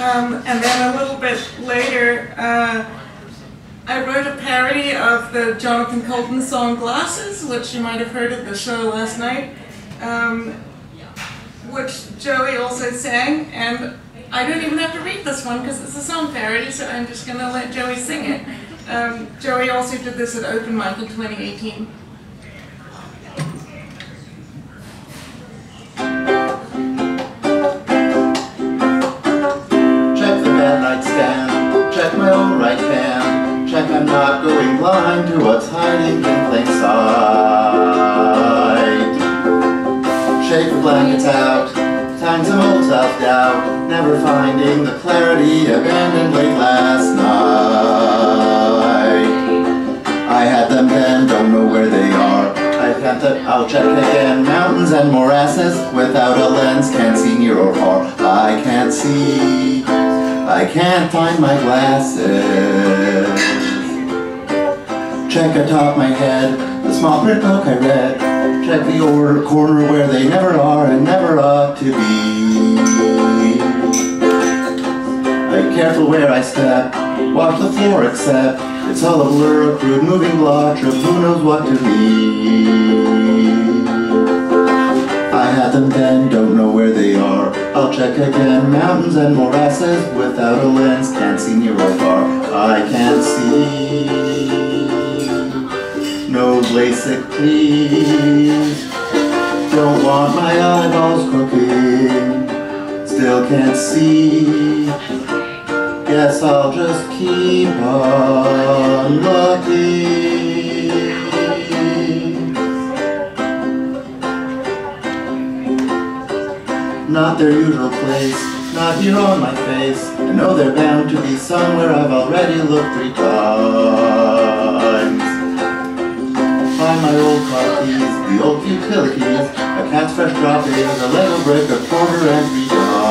Um, and then a little bit later, uh, I wrote a parody of the Jonathan Coulton song Glasses, which you might have heard at the show last night, um, which Joey also sang. And I don't even have to read this one because it's a song parody, so I'm just going to let Joey sing it. Um, Joey also did this at Open Mic in 2018. Not going blind to what's hiding in plain sight. Shake the blankets out, times of old self-doubt, never finding the clarity abandoned late last night. I had them then, don't know where they are. I can't that I'll check again. Mountains and morasses, without a lens, can't see near or far. I can't see. I can't find my glasses. Check atop my head, the small print book I read. Check the order corner where they never are and never ought to be. I'm careful where I step, watch the floor except it's all a blur, a crude moving blotch of who knows what to be. I had them then, don't know where they are. I'll check again, mountains and morasses without a lens, can't see near or far. I can't see. LASIK, please. Don't want my eyeballs cooking. Still can't see. Guess I'll just keep on looking. not their usual place, not here on my face. I know they're bound to be somewhere I've already looked three times. Old keys, a cat's fresh droppings, a Lego brick, a quarter and three dimes.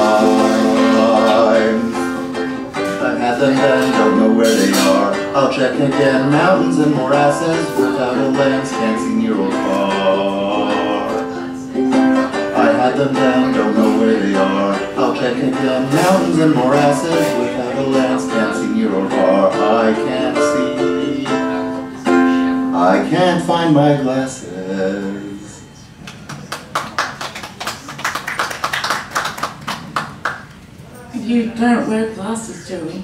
I've had them then, don't know where they are. I'll check again, mountains and morasses, without a lens, can't see near or far. I had them then, don't know where they are. I'll check again, mountains and morasses, without a lens, can't see near or far. I can't see. I can't find my glasses. You don't wear glasses, Joey.